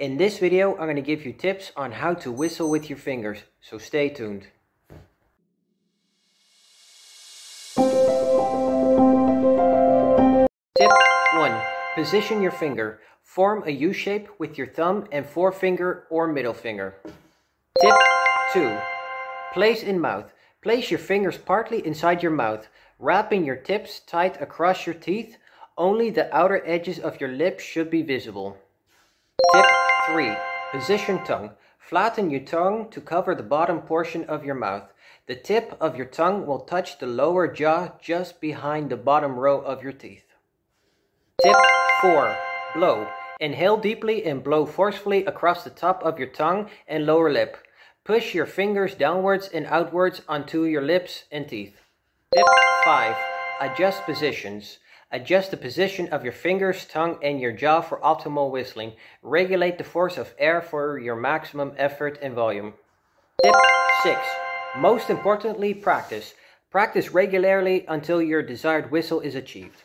In this video, I'm going to give you tips on how to whistle with your fingers, so stay tuned. Tip 1. Position your finger. Form a U shape with your thumb and forefinger or middle finger. Tip 2. Place in mouth. Place your fingers partly inside your mouth, wrapping your tips tight across your teeth. Only the outer edges of your lips should be visible. Tip 3. Position tongue. Flatten your tongue to cover the bottom portion of your mouth. The tip of your tongue will touch the lower jaw just behind the bottom row of your teeth. Tip 4. Blow. Inhale deeply and blow forcefully across the top of your tongue and lower lip. Push your fingers downwards and outwards onto your lips and teeth. Tip 5. Adjust positions. Adjust the position of your fingers, tongue, and your jaw for optimal whistling. Regulate the force of air for your maximum effort and volume. Tip 6. Most importantly, practice. Practice regularly until your desired whistle is achieved.